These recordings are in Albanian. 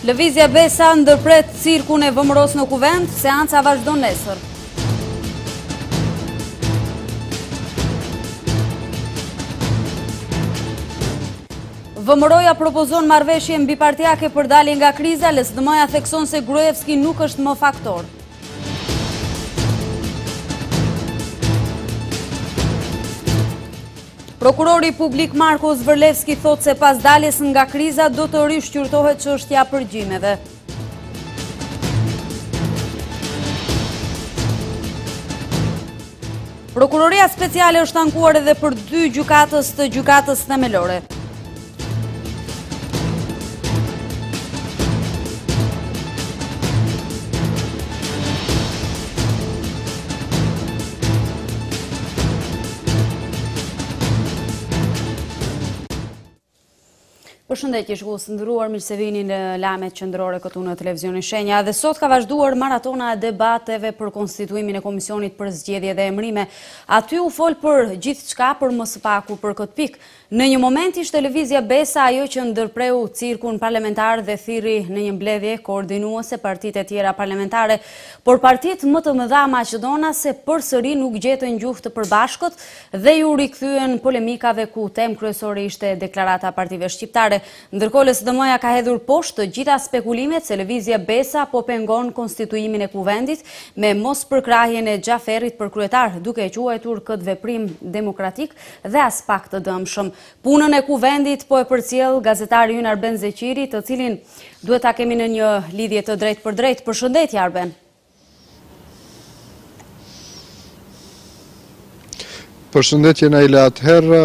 Lëvizja Besa ndërpret cirkun e VMRO-së në kuvend, seanca vazhdon nesër. VMRO-ja propozon marrëveshje mbipartiake për dalje nga kriza, LSDM-ja thekson se Gruevski nuk është më faktor. Prokurori publik Marko Zvërlevski thotë se pas daljes nga kriza do të rishqyrtohet çështja e përgjimeve. Prokuroria speciale është ankuar edhe për dy gjykatës të gjykatës themelore. Përshëndetje shikues të nderuar mirë se vini në lajmet qendrore këtu në televizionin Shenja dhe sot ka vazhduar maratona e debateve për konstituimin e Komisionit për zgjedhje dhe emrime. Aty u fol për gjithçka por më së paku për këtë pikë. Në një moment ishte Lëvizja Besa ajo që ndërpreu cirkun parlamentar dhe thirri në një mbledhje koordinuese partitë e tjera parlamentare, por partitë më të mëdha maqedonase përsëri nuk gjetën gjuhë të përbashkët dhe iu rikthyen polemikave ku temë kryesore ishte deklarata e partive shqiptare. Ndërkohë LSDM-ja ka hedhur poshtë të gjitha spekulimet se Lëvizja Besa po pengon konstituimin e Kuvendit me mospërkrahjen e Xhaferrit për kryetar, duke e quajtur këtë veprim demokratik dhe aspak të dëmshëm. Punën e Kuvendit po e përcjell gazetari ynë Arben Zeqiri, të cilin duhet ta kemi në një lidhje të drejtpërdrejtë. Përshëndetje Arben. Përshëndetje Naila, atëherë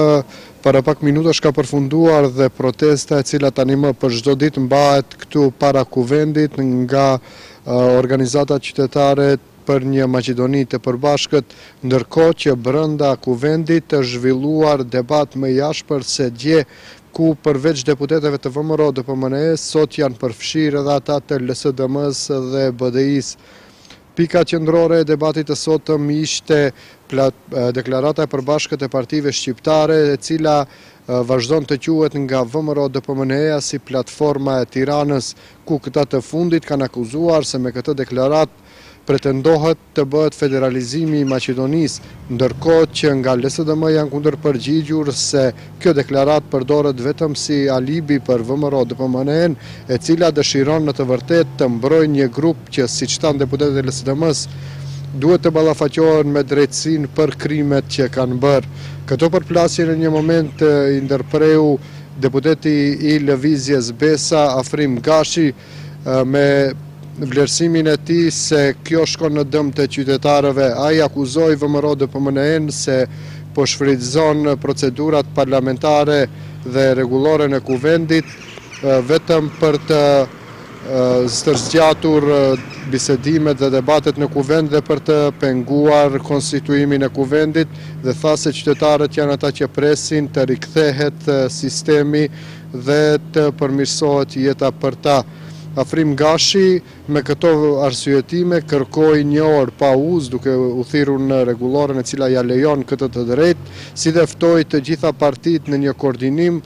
para pak minutash ka përfunduar dhe protesta e cila tani më për çdo ditë mbahet këtu para Kuvendit nga organizata qytetare për një Maqedoni të përbashkët, ndërkohë që brenda Kuvendit është zhvilluar debat më i ashpër se dje, ku përveç deputetëve të VMRO-DPMNE-së, sot janë përfshirë edhe ata të LSDM-së dhe BDI-së. Pika qendrore e debatit të sotëm ishte deklarata e përbashkët e partive shqiptare, e cila vazhdon të quhet nga VMRO-DPMNE-ja si Platforma e Tiranës, ku këta të fundit kanë akuzuar se me këtë deklaratë, Pretendohet të bëhet federalizimi i Maqedonisë, ndërkohë që nga LSDM janë kundërpërgjigjur se kjo deklaratë përdoret vetëm si alibi për VMRO-DPMNE-në, e cila dëshiron në të vërtetë të mbrojë një grup që, siç thanë deputetët e LSDM-së, duhet të ballafaqohen me drejtësinë për krimet që kanë bërë. Këto përplasje në një moment i ndërpreu deputeti i Lëvizjes Besa, Afrim Gashi, Me vlerësimin e tij se kjo shkon në dëm të qytetarëve, ai akuzoi VMRO-DPMNE-në se po shfrytëzon procedurat parlamentare dhe rregulloren e Kuvendit vetëm për të stërzgjatur bisedimet dhe debatet në Kuvend dhe për të penguar konstituimin e Kuvendit dhe tha se qytetarët janë ata që presin të rikthehet sistemi dhe të përmirësohet jeta për ta. Afrim Gashi me këto arsyetime kërkoi një orë pauzë duke u thirrur në rregulloren e cila ia lejon këtë të drejtë, si dhe ftoi të gjitha partitë në një koordinim,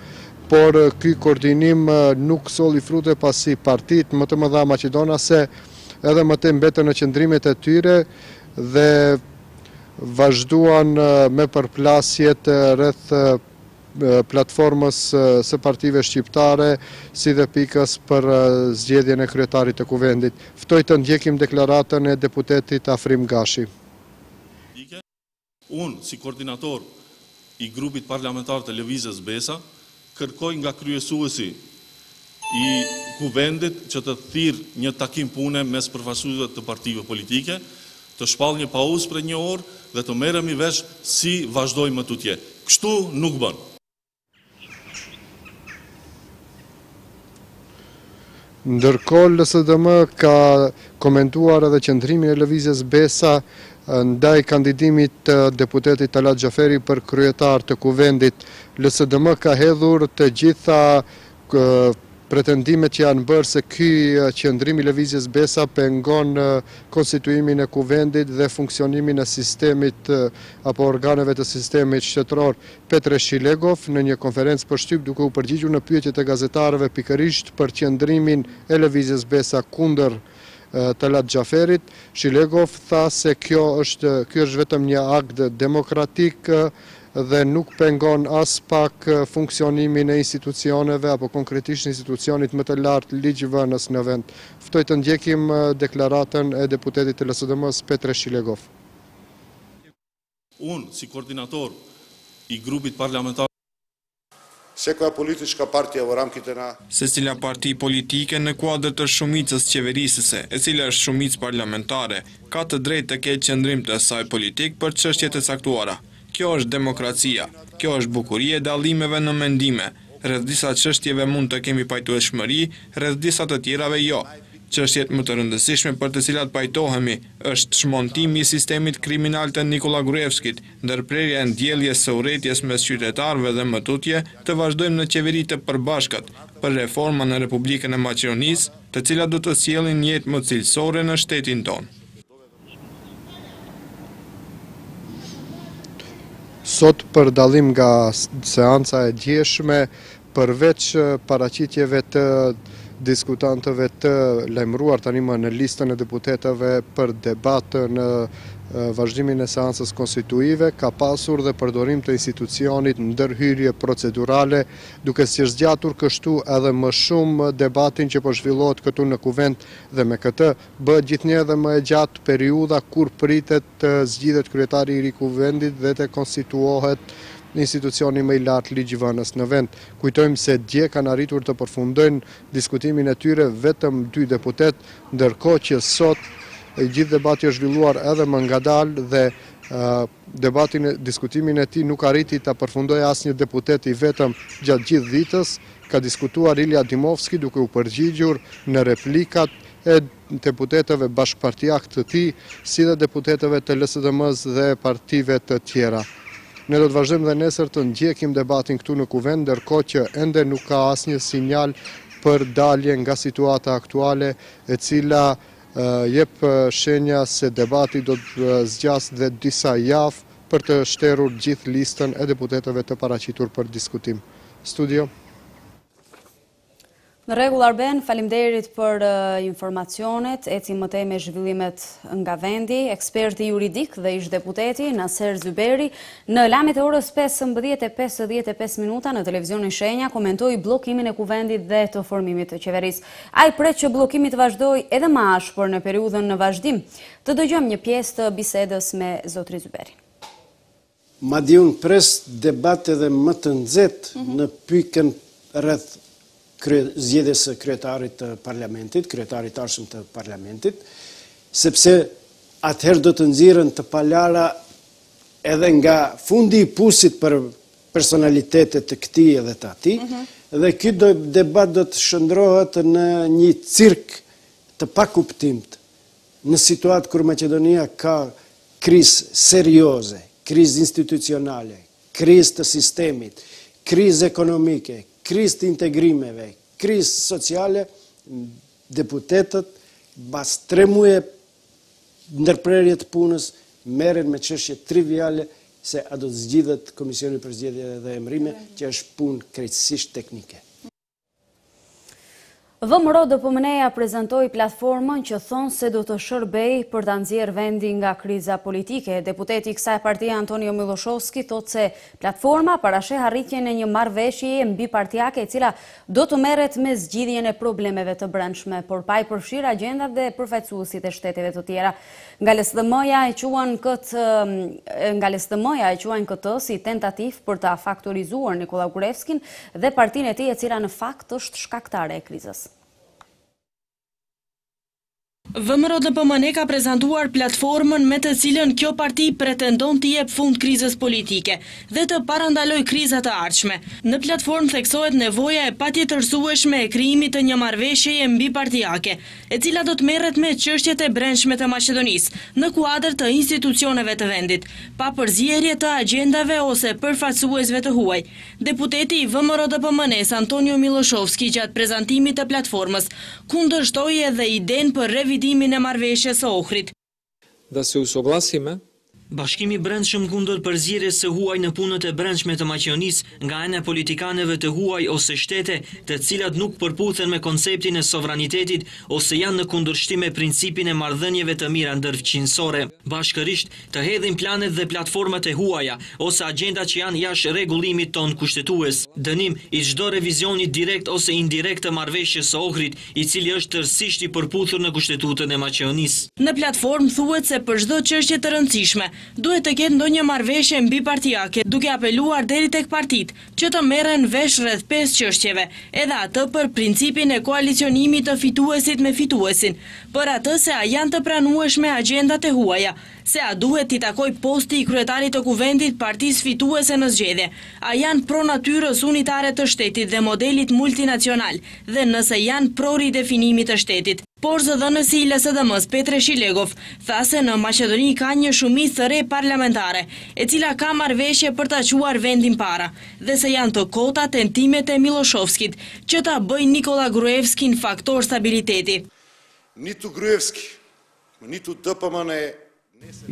por ky koordinim nuk solli frute pasi partitë më të mëdha maqedonase edhe më tej mbetën në qëndrimet e tyre dhe vazhduan me përplasjet rreth Platformës së partive shqiptare, si dhe pikës për zgjedhjen e kryetarit të Kuvendit. Ftoj të ndjekim deklaratën e deputetit Afrim Gashi. Unë, si koordinator i grupit parlamentar të Lëvizjes Besa, kërkoj nga kryesuesi i Kuvendit që të thirrë një takim pune mes përfaqësuesve të partive politike, të shpallë një pauzë prej një orë dhe të merremi vesh si vazhdojmë më tutje. Kështu nuk bën. Ndërkohë LSDM ka komentuar edhe qëndrimin e Lëvizjes Besa ndaj kandidimit të deputetit Talat Xhaferi për kryetar të Kuvendit. LSDM ka hedhur të gjitha Pretendimet që janë bërë se ky qëndrim i Lëvizjes Besa pengon konstituimin e Kuvendit dhe funksionimin e sistemit apo organeve të sistemit shtetëror, Petre Shilegov në një konferencë për shtyp duke u përgjigjur në pyetjet e gazetarëve pikërisht për qëndrimin e Lëvizjes Besa kundër Talat Xhaferit, Shilegov tha se kjo është ky është vetëm një akt demokratik dhe nuk pengon aspak funksionimin e institucioneve apo konkretisht institucionit më të lartë ligjvënës në vend. Ftoj të ndjekim deklaratën e deputetit të LSDM-së, Petre Shilegov. Unë, si koordinator i grupit parlamentar, Secila parti politike në kuadër të shumicës qeverisëse, e cila është shumicë parlamentare, ka të drejtë të ketë qëndrim të saj politik për çështje të caktuara. Kjo është demokracia. Kjo është bukuri e dallimeve në mendime. Rreth disa çështjeve mund të kemi pajtueshmëri, rreth disa të tjerave jo. Çështjet më të rëndësishme për të cilat pajtohemi është çmontimi i sistemit kriminal të Nikolla Gruevskit, Ndërprerja e ndjelljes së urrejtjes mes qytetarëve dhe më tutje, të vazhdojmë në qeveri të përbashkët, për reforma në Republikën e Maqedonisë, të cilat do të sjellin jetë më cilësore në shtetin tonë. Sot, për dallim nga seanca e djeshme, Përveç paraqitjeve të diskutantëve të lajmëruar tani më në listën e deputetëve për debat në vazhdimin e seancës konstituive, ka pasur dhe përdorim të institucionit ndërhyrje procedurale, duke stërzgjatur kështu edhe më shumë debatin që po zhvillohet këtu në Kuvend dhe me këtë Bëhet gjithnjë dhe më e gjatë periudha kur pritet të zgjidhet kryetari i ri i Kuvendit dhe të konstituohet institucioni më i lartë ligjvënës në vend. Kujtojmë se dje kanë arritur të përfundojnë diskutimin e tyre vetëm dy deputetë, ndërkohë që sot gjithë debati është zhvilluar edhe më ngadalë dhe debatin, diskutimin e tij nuk arriti ta përfundojë asnjë deputet i vetëm gjatë gjithë ditës, ka diskutuar Ilja Dimovski duke u përgjigjur në replikat e deputetëve bashkëpartiakë të tij, si dhe deputetëve të LSDM-së dhe partive të tjera. Ne do të vazhdojmë dhe nesër të ndjekim debatin këtu në Kuvend, ndërkohë që ende nuk ka asnjë sinjal për dalje nga situata aktuale, e cila jep shenja se debati do të zgjasë dhe disa javë për të shterur gjithë listën e deputetëve të paraqitur për diskutim. Studio. Në rregull Arben, faleminderit për informacionet. Ecim më tej me zhvillimet nga vendi. Eksperti juridik dhe ish-deputeti Naser Zyberi në lajmet e orës 15:55 minuta në televizionin Shenja komentoi bllokimin e Kuvendit dhe të formimit të qeverisë. Ai pret që bllokimi të vazhdojë edhe më ashpër në periudhën në vazhdim. Të dëgjojmë një pjesë të bisedës me zotëri Zyberi. Madje unë pres debat edhe më të nxehtë në pikën rreth zgjedhjes së kryetarit të parlamentit, kryetarit të ardhshëm të parlamentit, sepse atëherë do të nxirren të palara edhe nga fundi i pusit për personalitete të këtij edhe të atij, mhm. dhe ky debat do të shëndrohet në një cirk të pakuptimt, Në situatë kur Maqedonia ka krizë serioze, krizë institucionale, krizë të sistemit, krizë ekonomike, krizë të integrimeve, krizë sociale, deputetët mbas tre muaj ndërprerje të punës merren me çështje triviale se a do të zgjidhet Komisioni për Zgjedhje dhe Emrime, që është punë krejtësisht teknike. VMRO DPMNE-ja prezantoi platformën që thonë se do të shërbejë për ta nxjerrë vendin nga kriza politike. Deputeti i kësaj partie Antonio Milloshovski thotë se platforma parasheh arritjen e një marrëveshjeje mbipartiake e cila do të merret me zgjidhjen e problemeve të brendshme, por pa i përfshirë agjendat dhe përfaqësuesit e shteteve të tjera. Nga LSDM-ja e quan nga LSDM-ja e quajnë këtë si tentativë për ta faktorizuar Nikolla Gruevskin dhe partinë e tij e cila në fakt është shkaktare e krizës. VMRO-DPMNE ka prezantuar platformën me të cilën kjo parti pretendon t'i jep fund krizës politike dhe të parandalojë kriza të ardhshme. Në platformë theksohet nevoja e patjetërsueshme e krijimit të një marrëveshjeje mbipartiake, e cila do të merret me çështjet e brendshme të Maqedonisë, në kuadër të institucioneve të vendit, pa përzierje të agjendave ose përfaqësuesve të huaj. Deputeti i VMRO-DPMNE-së Antonio Milloshovski gjatë prezantimit të platformës, kundërshtoi edhe idenë për revidimin e Marrëveshjes së Ohrit, Da se usoglasime, Bashkimi i Brendshëm kundër përzierjes së huaj në punët e brendshme të Maqedonisë nga ana e politikanëve të huaj ose shtete të cilat nuk përputhen me konceptin e sovranitetit ose janë në kundërshtim me principin e marrëdhënieve të mira ndërfqinjësore bashkërisht të hedhin planet dhe platformat e huaja ose agjendat që janë jashtë rregullimit tonë kushtetues. Dënim i çdo revizioni direkt ose indirekt të Marrëveshjes së Ohrit i cili është tërësisht i përputhur në Kushtetutën e Maqedonisë. Në platformë thuhet se për çdo çështje të rëndësishme, duhet të ketë ndonjë marrëveshje mbipartiake, duke apeluar deri tek partitë që të merren vesh rreth pesë çështjeve, edhe atë për principin e koalicionimit të fituesit me fituesin, për atë se a janë të pranueshme agjendat e huaja, Se a duhet t'i takojë posti i kryetarit të kuvendit partisë fituese në zgjedhje? A janë pro natyrës unitare të shtetit dhe modelit multinacional dhe nëse janë pro ridefinimit të shtetit? Por zëdhënësi i LSDM-së Petre Shilegov tha se në Maqedoni ka një shumicë të re parlamentare e cila ka marrëveshje për ta çuar vendin para dhe se janë të kota tentimet e Milloshovskit që ta bëjë Nikolla Gruevskin faktor stabiliteti. Nitu Gruevski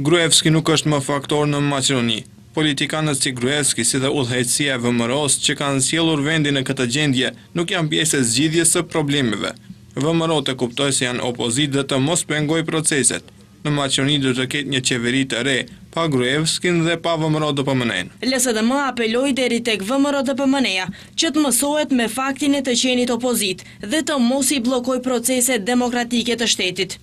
Gruevski nuk është më faktor në Maqedoni. Politikanët si Gruevski si dhe udhëheqësia e VMRO-së që kanë sjellur vendin në këtë gjendje, nuk janë pjesë e zgjidhjes së problemeve. VMRO të kuptojë se janë opozitë dhe të mos pengojë proceset. Në Maqedoni do të ketë një qeveri të re, pa Gruevskin dhe pa VMRO-DPMNE-në. Apeloj deri tek VMRO-DPMNE-ja, që të mësohet me faktin e të qenit opozitë dhe të mos i bllokojë proceset demokratike të shtetit.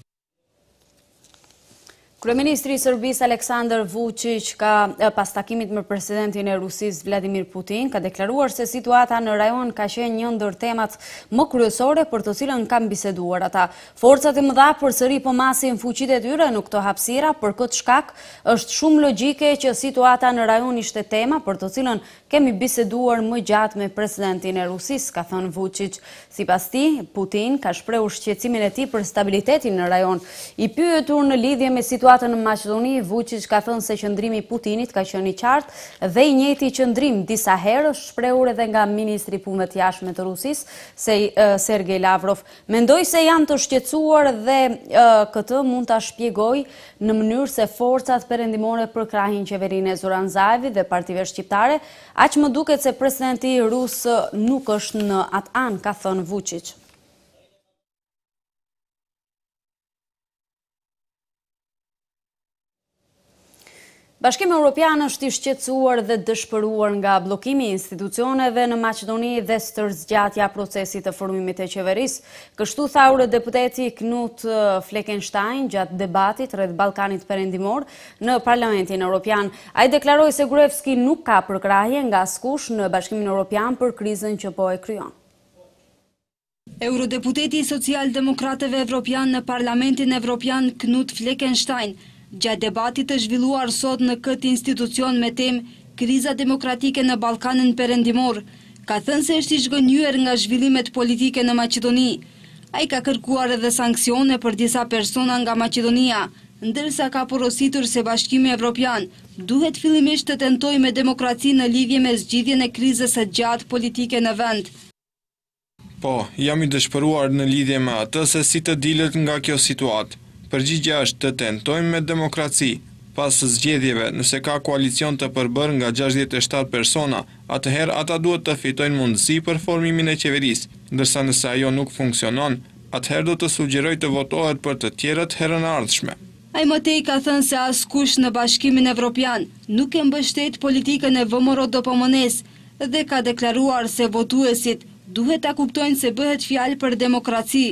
Kryeministri i Serbisë Aleksandar Vuçiç ka pas takimit me presidentin e Rusisë Vladimir Putin ka deklaruar se situata në rajon ka qenë një ndër temat më kryesore për të cilën kanë biseduar ata. Forcat e mëdha përsëri po masin fuqitë e tyre në këto hapësira, për këtë shkak është shumë logjike që situata në rajon ishte tema për të cilën Kemi biseduar më gjatë me presidentin e Rusisë, ka thënë Vuçiç. Sipas tij, Putin ka shprehur shqetësimin e tij për stabilitetin në rajon. I pyetur në lidhje me situatën në Maqedoni, Vuçiç ka thënë se qëndrimi i Putinit ka qenë i qartë dhe i njëjti qëndrim disa herë është shprehur edhe nga ministri i Punëve të Jashtme të Rusisë, Sergej Lavrov. Mendoj se janë të shqetësuar dhe këtë mund ta shpjegoj në mënyrë se forcat perëndimore përkrahin qeverinë e Zoran Zaevit dhe partive shqiptare, aq më duket se presidenti rus nuk është në atë anë, ka thënë Vuçiç. Bashkimi Europian është i shqetësuar dhe dëshpëruar nga bllokimi i institucioneve në Maqedoni dhe stërzgjatja e procesit të formimit të qeverisë. Kështu tha eurodeputeti Knut Fleckenstein gjatë debatit rreth Ballkanit Perëndimor në Parlamentin Europian. Ai deklaroi se Gruevski nuk ka përkrahje nga askush në Bashkimin Europian për krizën që po e krijon. Eurodeputeti i socialdemokratëve evropianë në Parlamentin Evropian, Knut Fleckenstein, gjatë debatit të zhvilluar sot në këtë institucion me temë Kriza demokratike në Ballkanin Perëndimor, ka thënë se është i zhgënjyer nga zhvillimet politike në Maqedoni. Ai ka kërkuar edhe sanksione për disa persona nga Maqedonia, ndërsa ka porositur se Bashkimi Evropian duhet fillimisht të tentojë me demokraci në lidhje me zgjidhjen e krizës së gjatë politike në vend. Po, jam i dëshpëruar në lidhje me atë se si të dilet nga kjo situatë. Përgjigja është të tentojmë me demokraci. Pas zgjedhjeve, nëse ka koalicion të përbërë nga gjashtëdhjetë e shtatë persona, atëherë ata duhet të fitojnë mundësi për formimin e qeverisë, ndërsa nëse ajo nuk funksionon, atëherë do të sugjeroj të votohet për të tjerët herën e ardhshme. Ai më tej ka thënë se askush në Bashkimin Evropian nuk e mbështet politikën e VMRO-DPMNE-së dhe ka deklaruar se votuesit duhet ta kuptojnë se bëhet fjalë për demokraci.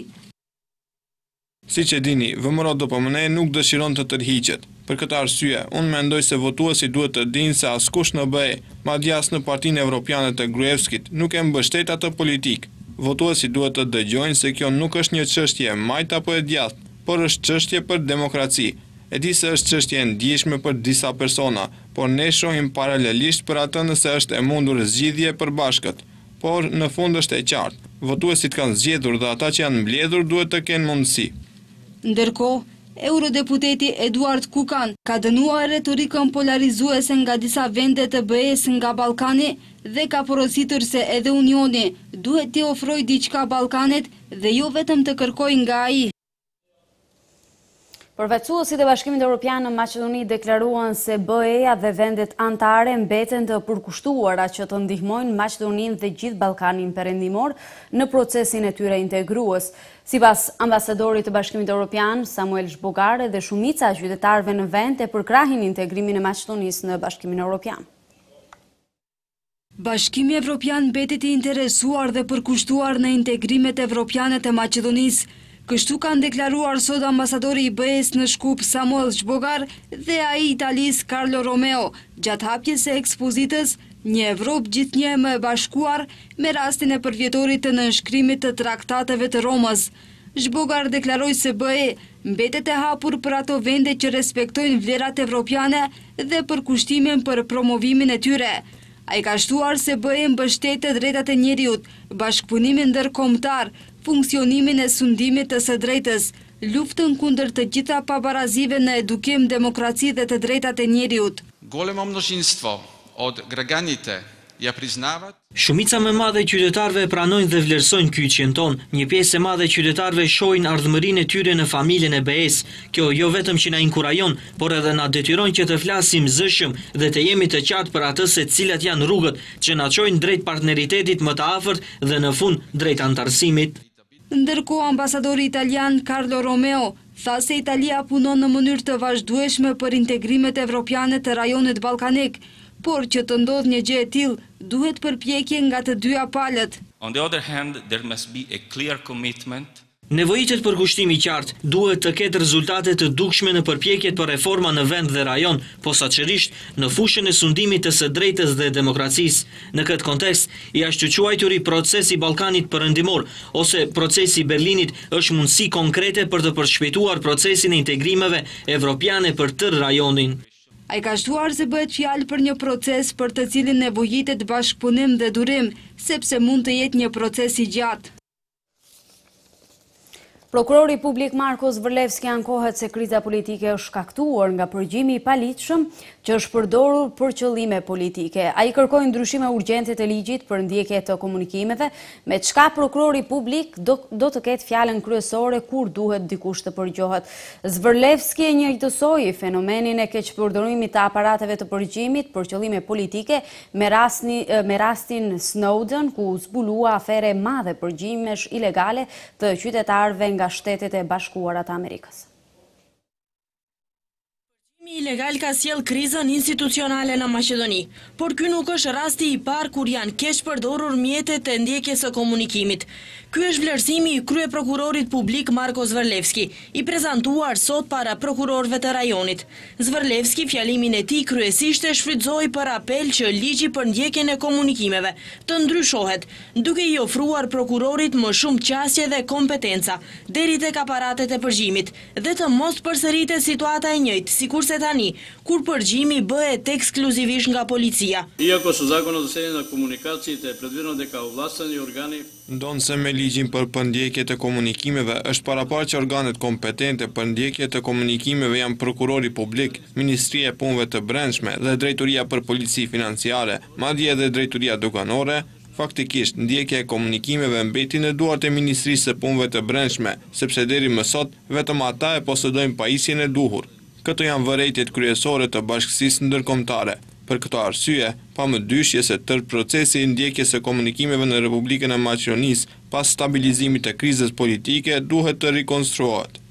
Siç e dini, VMRO-DPMNE nuk dëshiron të tërhiqet. Për këtë arsye, unë mendoj se votuesit duhet të dinë se askush në BE, madje as në Partinë Evropiane të Gruevskit, nuk e mbështet atë politikë. Votuesit duhet të dëgjojnë se kjo nuk është një çështje e majtë apo e djathtë. Por është çështje për demokraci. E di se është çështje e ndjeshme për disa persona, por ne shohim paralelisht për atë nëse është e mundur zgjidhje e përbashkët. Por, në fund është e qartë, votuesit kanë zgjedhur dhe ata që janë mbledhur duhet të kenë mundësi. Ndërkohë, eurodeputeti Eduard Kukan ka dënuar retorikën polarizuese nga disa vende të BE-së nga Ballkani dhe ka porositur se edhe Unioni duhet t'i ofrojë diçka Ballkanit Dhe jo vetëm të kërkojë nga ai. Përfaqësuesit e Bashkimit Evropian në Maqedoni deklaruan se BE-ja dhe vendet anëtare mbeten të përkushtuara që të ndihmojnë Maqedoninë dhe gjithë Ballkanin Perëndimor në procesin e tyre integrues. Sipas ambasadorit të Bashkimit Evropian, Samuel Zhbogar, edhe shumica e qytetarëve në vend e përkrahin integrimin e Maqedonisë në Bashkimin Evropian. Bashkimi Evropian mbetet i interesuar dhe përkushtuar në integrimet evropiane të Maqedonisë, kështu kanë deklaruar sot ambasadori i BE-së në Shkup, Samuel Zhbogar dhe ai i Italisë, Carlo Romeo, gjatë hapjes së ekspozitës Një Evropë gjithnjë e më e bashkuar me rastin e përvjetorit të nënshkrimit të Traktateve të Romës. Zhbogar deklaroi se BE, Mbetet e hapur për ato vende që respektojnë vlerat evropiane dhe përkushtimin për promovimin e tyre. Ai ka shtuar se BE mbështet të drejtat e njeriut, bashkëpunimin ndërkombëtar, funksionimin e sundimit të së drejtës, luftën kundër të gjitha pabarazive në edukim, demokraci dhe të drejtat e njeriut. Golemo množinstvo od graganite ja priznava. Shumica më e madhe e qytetarëve e pranojnë dhe vlerësojnë kyçjen tonë. Një pjesë e madhe e qytetarëve shohin ardhmërinë e tyre në familjen e BE-së. Kjo jo vetëm që na inkurajon, por edhe na detyron që të flasim zëshëm dhe të jemi të qartë për atë se cilat janë rrugët që na çojnë drejt partneritetit më të afërt dhe në fund drejt anëtarësimit. Ndërkohë ambasadori italian Carlo Romeo tha se Italia punon në mënyrë të vazhdueshme për integrimet evropiane të rajonit ballkanik, por që të ndodhë një gjë e tillë, duhet përpjekje nga të dyja palët. Nevojitet përkushtim i qartë, duhet të ketë rezultate të dukshme në përpjekjet për reforma në vend dhe rajon, posaçërisht në fushën e sundimit të së drejtës dhe demokracisë. Në këtë kontekst, i ashtuquajturi Proces i Ballkanit Perëndimor, ose Procesi i Berlinit, është mundësi konkrete për të përshpejtuar procesin e integrimeve evropiane për tërë rajonin. Ai ka shtuar se bëhet fjalë për një proces për të cilin nevojitet bashkëpunim dhe durim, sepse mund të jetë një proces i gjatë. Prokurori publik Marko Zvërlevski ankohet se kriza politike është shkaktuar nga përgjimi i paligjshëm që është përdorur për qëllime politike. Ai kërkoi ndryshime urgjente të ligjit për ndjekje të komunikimeve, me çka prokurori publik do të ketë fjalën kryesore kur duhet dikush të përgjohet. Zvërlevski e njëjtësoi fenomenin e keqpërdorimit të aparateve të përgjimit për qëllime politike me rastin Snowden ku u zbulua aferë e madhe përgjimesh ilegale të qytetarëve nga Shtetet e Bashkuara të Amerikës. Përgjimi ilegal ka sjellë krizën institucionale në Maqedoni, por ky nuk është rasti i parë kur janë keqpërdorur mjetet e ndjekjes së komunikimit. Ky është vlerësimi i kryeprokurorit publik Marko Zvërlevski, i prezantuar sot para prokurorëve të rajonit. Zvërlevski fjalimin e tij kryesisht e shfrytëzoi për apel që Ligji për Ndjekjen e Komunikimeve të ndryshohet, duke i ofruar prokurorit më shumë qasje dhe kompetenca, deri tek aparatet e përgjimit, dhe të mos përsëritet situata e njëjtë sikurse tani, kur përgjimi bëhet ekskluzivisht nga policia. Iako so Zakonot za sledenje na komunikaciite e predvideno deka ovlasteni organi Ndonëse me Ligjin për Përndjekje të Komunikimeve është paraparë që organet kompetente për ndjekje të komunikimeve janë Prokurori Publik, Ministria e Punëve të Brendshme dhe Drejtoria për Polici Financiare, madje edhe Drejtoria Doganore, faktikisht ndjekja e komunikimeve mbeti në duart e Ministrisë së Punëve të Brendshme, sepse deri më sot vetëm ata e posedojnë pajisjen e duhur. Këto janë vërejtjet kryesore të bashkësisë ndërkombëtare. Për këto arsye, pa mëdyshje se tërë procesi i ndjekjes së komunikimeve në Republikën e Maqedonisë pas stabilizimit të krizës politike duhet të rikonstruohet.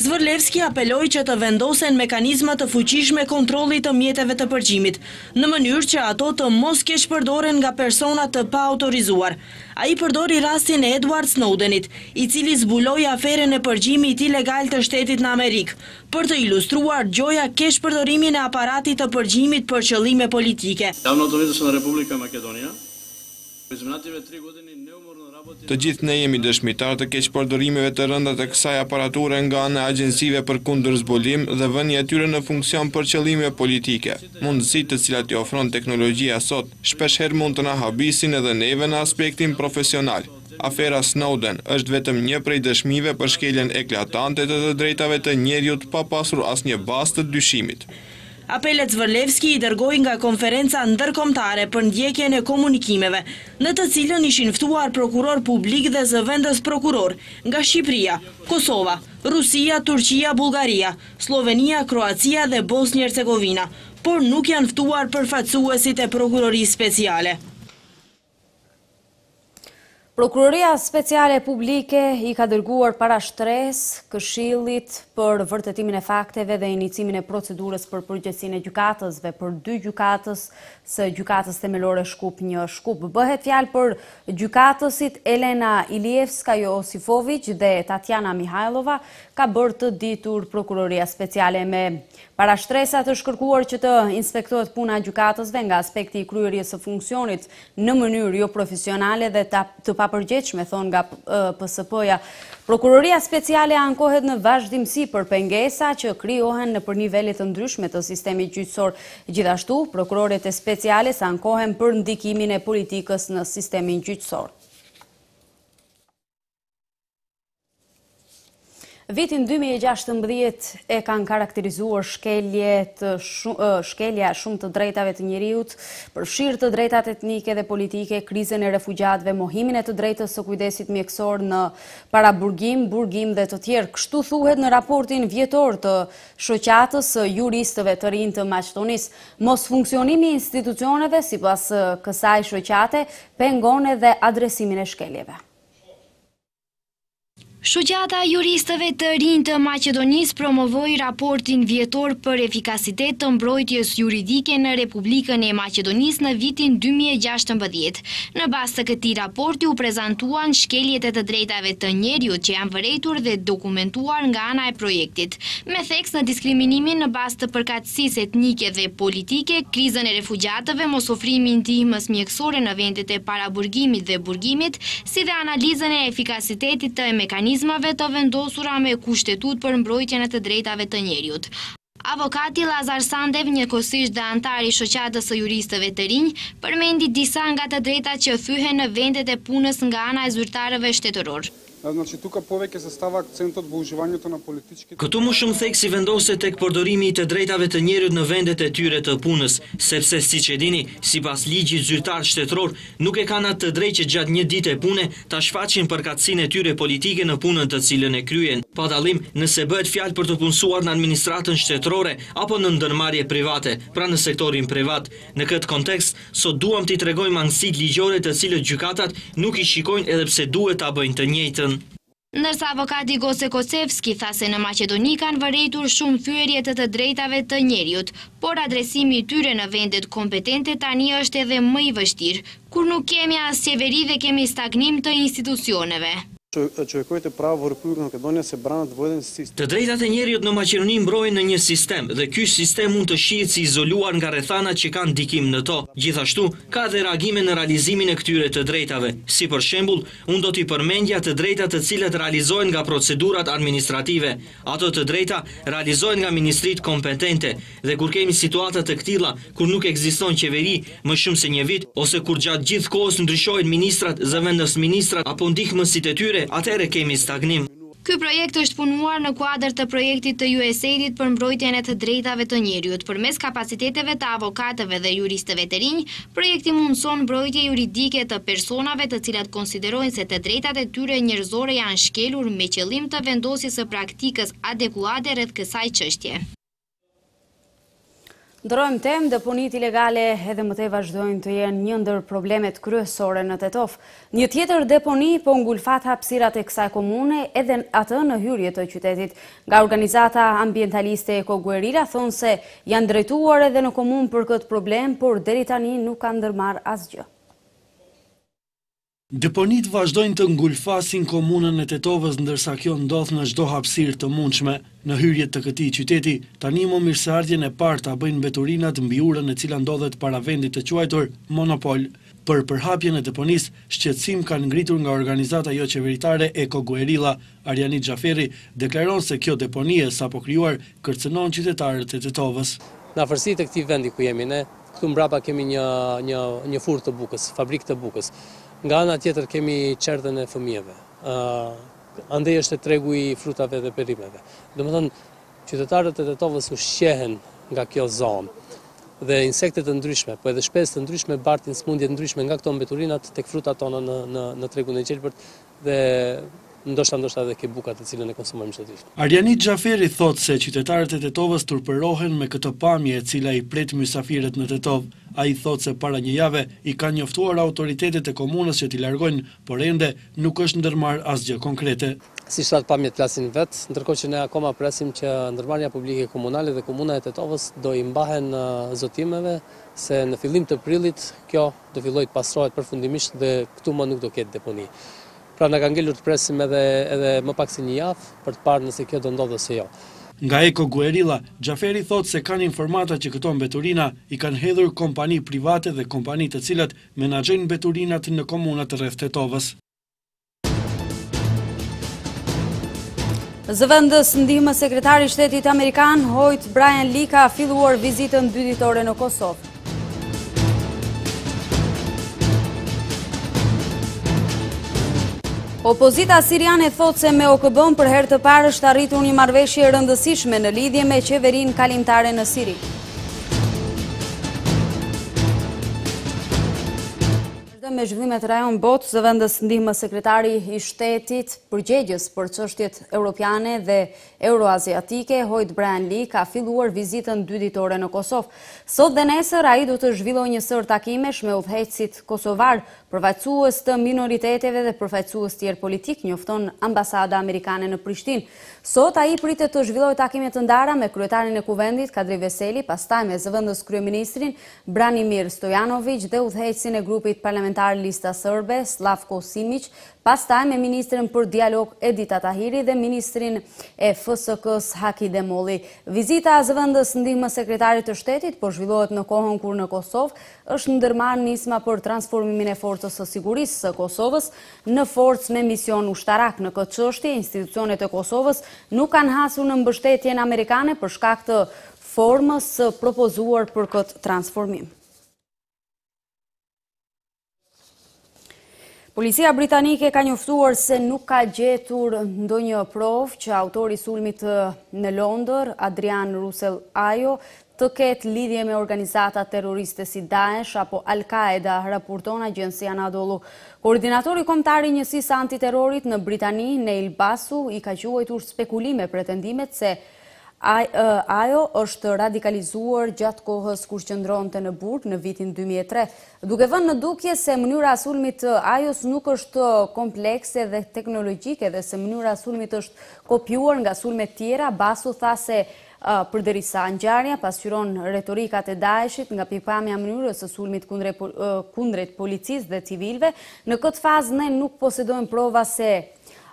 Zvërlevski apeloi që të vendosen mekanizma të fuqishme kontrolli të mjeteve të përgjimit, në mënyrë që ato të mos keqpërdoren nga persona të paautorizuar. Ai përdori rastin e Edward Snowdenit, i cili zbuloi aferën e përgjimit ilegal të shtetit në Amerikë, Për të ilustruar, gjoja keqpërdorimin e aparatit të përgjimit për qëllime politike. Të gjithë ne jemi dëshmitarë të keqpërdorimeve të rënda të kësaj aparature nga ana e agjencive për kundërzbulim dhe vënia e tyre në funksion për qëllime politike. Mundësitë të cilat i ofron teknologjia sot, shpeshherë mund të na habisin edhe neve në aspektin profesional. Afera Snowden është vetëm një prej dëshmive për shkeljen eklatante të të drejtave të njeriut pa pasur asnjë bazë të dyshimit. Apelet Zvorlevski i dërgoi nga Konferenca Ndërkombëtare për Ndjekjen e Komunikimeve, në të cilën ishin ftuar prokurorë publikë dhe zëvendës prokurorë nga Shqipëria, Kosova, Rusia, Turqia, Bullgaria, Sllovenia, Kroacia dhe Bosnjë-Hercegovina, por nuk janë ftuar përfaqësuesit e Prokurorisë Speciale. Prokuroria Speciale Publike i ka dërguar parashtresë këshillit për vërtetimin e fakteve dhe inicimin e procedurës për përgjegjësinë e gjykatësve për dy gjykatës të Gjykatës Themelore Shkup një Shkup. Bëhet fjalë për gjykatësit Elena Ilievska Josifoviç dhe Tatjana Mihajlova ka bërë të ditur Prokuroria Speciale me parashtresat është kërkuar që të inspektohet puna e gjykatësve nga aspekti i kryerjes së funksionit në mënyrë joprofesionale dhe të papërgjegjshme, thonë nga PSP-ja. Prokuroria Speciale ankohet në vazhdimësi për pengesa që krijohen nëpër nivele të ndryshme të sistemit gjyqësor. Gjithashtu, prokuroret e Speciales ankohen për ndikimin e politikës në sistemin gjyqësor. Vitin 2016 e kanë karakterizuar shkelja e shumë të drejtave të njeriut, përfshirë të drejtat etnike dhe politike, krizën e refugjatëve, mohimin e të drejtës së kujdesit mjekësor në paraburgim, burgim dhe të tjerë. Kështu thuhet në raportin vjetor të Shoqatës së Juristëve të Rinj të Maqedonisë. Mosfunksionimi i institucioneve sipas kësaj shoqate pengon edhe adresimin e shkeljeve. Shoqata e Juristëve të Rinj të Maqedonisë promovoi raportin vjetor për efikasitet të mbrojtjes juridike në Republikën e Maqedonisë në vitin dy mijë e gjashtëmbëdhjetë. Në bazë të këtij raporti u prezantuan shkeljet e të drejtave të njeriut që janë vërejtur dhe dokumentuar nga ana e projektit. me theks në diskriminimin në bazë të përkatësisë etnike dhe politike, krizën e refugjatëve, mosofrimi i ndihmës mjekësore në vendet e paraburgimit dhe burgimit, si dhe analizën e efikasitetit të mekanizmave të vendosura me Kushtetutë për mbrojtjen e të drejtave të njeriut. Avokati Lazar Sandev, njëkohësisht dhe anëtar i Shoqatës së Juristëve të Rinj, përmendi disa nga të drejtat që thyhen në vendet e punës nga ana e zyrtarëve shtetërorë. Këtu më shumë theksi vendoset tek përdorimi i të drejtave të njeriut në vendet e tyre të punës, sepse siç e dini, sipas ligjit, zyrtarët shtetërorë nuk e kanë atë të drejtë që gjatë një dite pune ta shfaqin përkatësinë e tyre politike në punën të cilën e kryejnë, pa dallim nëse bëhet fjalë për të punësuar në administratën shtetërore apo në ndërmarrje private, pra në sektorin privat. Në këtë kontekst, Sot duam t'i tregojmë mangësitë ligjore të cilat gjykatat nuk i shikojnë edhe pse duhet ta bëjnë të njëjtën. Ndërsa avokati Goce Kocevski tha se në Maqedoni kanë vërejtur shumë thyerje të të drejtave të njeriut, por adresimi i tyre në vendet kompetente tani është edhe më i vështirë, kur nuk kemi as qeveri dhe kemi stagnim të institucioneve. Kërkoj të pravur Krujë nga Maqedonia se Brana të vuajtën si sistem. Të drejtat e njeriut në Maqedoni mbrohen në një sistem dhe ky sistem mund të shihet si i izoluar nga rrethanat që kanë ndikim në to. Gjithashtu, ka dhe reagime në realizimin e këtyre të drejtave, si për shembull, unë do t'i përmendja të drejtat të cilat realizohen nga procedurat administrative, Ato të drejta realizohen nga ministritë kompetente dhe kur kemi situata të këtilla, kur nuk ekziston qeveri më shumë se një vit ose kur gjatë gjithë kohës ndryshohen ministrat, zëvendësministrat apo ndihmësit e tyre, atëherë kemi stagnim. Ky projekt është punuar në kuadër të projektit të USAID-it për mbrojtjen e të drejtave të njeriut, përmes kapaciteteve të avokatëve dhe juristëve të rinj, Projekti mundëson mbrojtje juridike të personave të cilat konsiderojnë se të drejtat e tyre njerëzore janë shkelur me qëllim të vendosjes së praktikës adekuate rreth kësaj çështje. Ndërrojmë temë, deponitë ilegale edhe më tej vazhdojnë të jenë një ndër problemet kryesore në Tetovë. Një tjetër deponi po ngulfat hapësirat e kësaj komune edhe atë në hyrje të qytetit. Nga organizata ambientaliste Eko Guerrilla thonë se janë drejtuar edhe në komunë për këtë problem, por deri tani nuk kanë ndërmarrë asgjë. Deponitë vazhdojnë të ngulfasin komunën e Tetovës ndërsa kjo ndodh në çdo hapësirë të mundshme. Në hyrje të këtij qyteti, tanimë mirëseardhjen e parë ta bëjnë mbeturinat mbi urën e cila ndodhet para vendit të quajtur Monopol. Për përhapjen e deponisë, shqetësim kanë ngritur nga organizata joqeveritare Ekoguerilla. Arianit Xhaferri deklaron se kjo deponi e sapokrijuar kërcënon qytetarët e Tetovës. Në afërsi të këtij vendi ku jemi ne, këtu mbrapa kemi një një një furrë të bukës, fabrikë të bukës. Nga ana tjetër kemi çerdhen e fëmijëve. Ëë andej është tregu i frutave dhe perimeve. Domethënë Qytetarët e Tetovës ushqehen nga kjo zonë dhe insekte të ndryshme, po edhe shpezë të ndryshme bartin sëmundje të ndryshme nga këto mbeturinat tek frutat tona në në në tregun e gjelbërt dhe ndoshta ndoshta edhe ke buka të cilën e konsumojmë çdo ditë. Arianit Xhaferi thotë se qytetarët e Tetovës turpërohen me këtë pamje e cila i pret mysafirët në Tetovë. Ai thotë se para një jave i kanë njoftuar autoritetet e komunës që t'i largojnë, por ende nuk është ndërmarrë asgjë konkrete. Siç thashë pamjet flasin vetë, ndërkohë që ne akoma presim që ndërmarrja publike komunale dhe Komuna e Tetovës do i mbahen zotimeve se në fillim të prillit kjo do fillojë të pastrohet përfundimisht dhe këtu më nuk do ketë deponi. Pra na ka ngelur të presim edhe edhe më pak si një javë për të parë nëse kjo do ndodhë ose jo. Nga Eko Guerrilla, Xhaferi thotë se kanë informata që këto mbeturina i kanë hedhur kompani private dhe kompani të cilat menaxhojnë mbeturinat në komunat rreth Tetovës. Zëvendës ndihmës sekretari i shtetit amerikan, Hojt Brian Yee ka filluar vizitën dy ditore në Kosovë. Opozita siriane thotë se me OKB-ën për herë të parë është arritur një marrëveshje e rëndësishme në lidhje me qeverinë kalimtare në Siri. Vazhdojmë me zhvillimet rajon botë, zëvendës ndihmës sekretari i shtetit përgjegjës për çështjet europiane dhe euroaziatike, Hojt Brian Yee, ka filluar vizitën dy ditore në Kosovë. Sot dhe nesër, ai do të zhvillojë një sërë takimesh me udhëheqësit kosovarë, përfaqësues të minoriteteve dhe përfaqësues tjerë politikë, njofton ambasada amerikane në Prishtinë. Sot ai pritet të zhvillojë takime të ndara me kryetarin e Kuvendit, Kadri Veseli, pastaj me zëvendëskryeministrin, Branimir Stojanoviq dhe udhëheqësin e grupit parlamentar Lista Sërbe, Sllavko Simiq, pastaj me ministren për Dialog, Edita Tahiri dhe ministrin e FSK-së, Haki Demolli. Vizita e zëvendës-ndihmëssekretarit të Shtetit po zhvillohet në kohën kur në Kosovë është ndërmarrë nisma për transformimin e Forcës së Sigurisë së Kosovës në forcë me mision ushtarak. Në këtë çështje, institucionet e Kosovës nuk kanë hasur në mbështetjen amerikane për shkak të formës së propozuar për këtë transformim. Policia britanike ka njoftuar se nuk ka gjetur ndonjë provë që autori i sulmit në Londër, Adrian Russell Ajao, të ketë lidhje me organizata terroriste si Daesh apo Al-Qaeda, raporton agjencia Anadolu. Koordinatori kombëtar i Njësisë së Antiterrorit në Britani, Neil Basu, i ka quajtur spekulime pretendimet se Ajao është radikalizuar gjatë kohës kur qëndronte në burg në vitin 2003, duke vënë në dukje se mënyra e sulmit të Ajaos nuk është komplekse dhe teknologjike dhe se mënyra e sulmit është kopjuar nga sulmet tjera, Basu tha se Përderisa ngjarja pasqyron retorikat e Daeshit nga pikëpamja e mënyrës së sulmit kundrejt policisë dhe civilëve, në këtë fazë ne nuk posedojmë prova se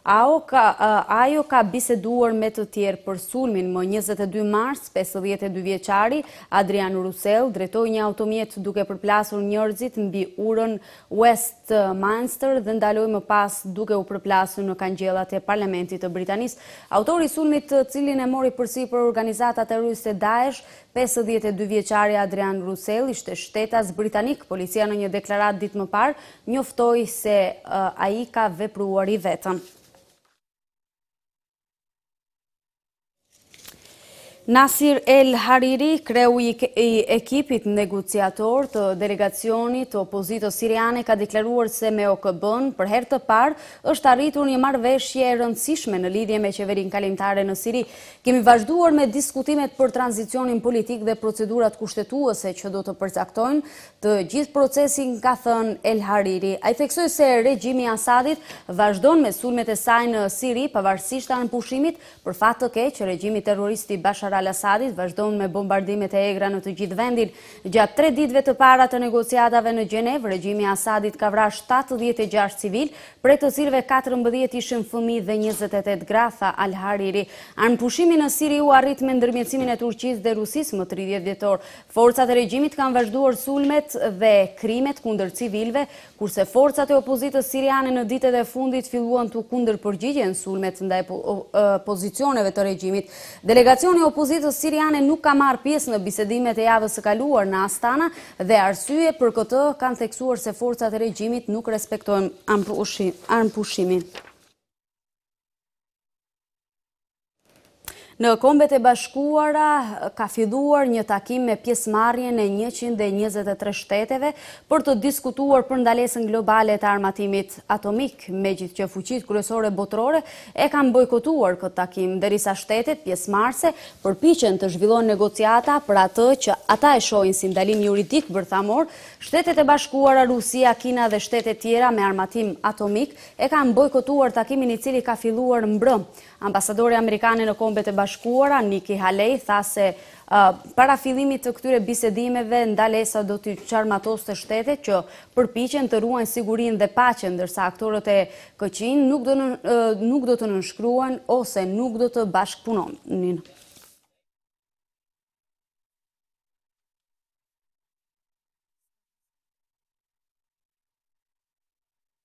Ajao ka biseduar me të tjerë për sulmin. Më njëzet e dy mars, pesëdhjetë e dy vjeçari, Adrian Russell, drejtoi një automjet duke përplasur njerëzit mbi urën Westminster dhe ndaloi më pas duke u përplasur në kangjellat e parlamentit të Britanisë. Autori i sulmit të cilin e mori përsipër organizata terroriste Daesh, pesëdhjetë e dy vjeçari Adrian Russell ishte shtetas britanik, policia në një deklaratë ditë më parë njoftoi se ai ka vepruar i vetëm. Nasir El Hariri, kreu i ekipit negociator të delegacionit të opozitës siriane, ka deklaruar se me OKB-në për herë të parë është arritur një marrëveshje e rëndësishme në lidhje me qeverinë kalimtare në Siri. Kemi vazhduar me diskutimet për tranzicionin politik dhe procedurat kushtetuese që do të përcaktojnë Të gjithë procesin ka thënë El Hariri. Ai theksoi se regjimi i Assadit vazhdon me sulmet e saj në Siri pavarësisht armëpushimit, për fat të keq, regjimi terrorist i Bashar al-Assadit vazhdon me bombardimet e egra në të gjithë vendin. Gjatë tre ditëve të para të negociatave në Gjenevë, regjimi i Assadit ka vrarë shtatëdhjetë e gjashtë civilë, prej të cilëve katërmbëdhjetë ishin fëmijë dhe njëzet e tetë gra, tha al-Hariri. Armëpushimi në Siri u arrit me ndërmjetësimin e Turqisë dhe Rusisë më tridhjetë dhjetor. Forcat e regjimit kanë vazhduar sulmet dhe krimet kundër civilëve, kurse forcat e opozitës siriane në ditët e fundit filluan t'u kundërpërgjigjen sulmet ndaj pozicioneve të regjimit. Delegacioni i opozitës siriane nuk ka marrë pjesë në bisedimet e javës së kaluar në Astana dhe arsye për këtë kanë theksuar se forcat e regjimit nuk respektojnë armëpushimin. Në Kombet e Bashkuara ka filluar një takim me pjesëmarrjen e njëqind e njëzet e tre shteteve për të diskutuar për ndalesën globale të armatimit atomik, megjithëqë fuqitë kryesore botërore e kanë bojkotuar këtë takim, derisa shtetet pjesëmarrëse përpiqen të zhvillojnë negociata për atë që ata e shohin si ndalim juridik bërthamor, Shtetet e Bashkuara, Rusia, Kina dhe shtetet tjera me armatim atomik e kanë bojkotuar takimin i cili ka filluar mbrëmë. Ambasadori amerikane në Kombet e Bashkuara, Nikki Haley, tha se para fillimit të këtyre bisedimeve, ndalesa do t'i çarmatoste shtetet që përpiqen të ruajnë sigurinë dhe paqen, ndërsa aktorët e këqinj nuk do të nënshkruan ose nuk do të bashkëpunonin.